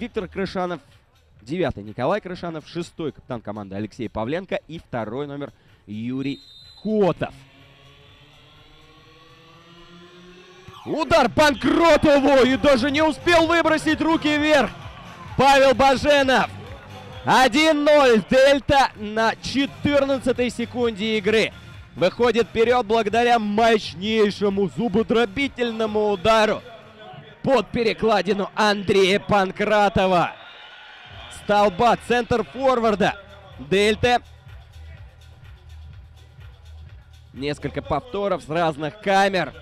Виктор Крышанов, девятый Николай Крышанов, шестой капитан команды Алексей Павленко и второй номер Юрий Котов. Удар Панкротову и даже не успел выбросить руки вверх. Павел Баженов. 1-0. Дельта на 14 секунде игры. Выходит вперед благодаря мощнейшему зубодробительному удару под перекладину Андрея Панкратова. Столба, центр форварда. Дельта. Несколько повторов с разных камер.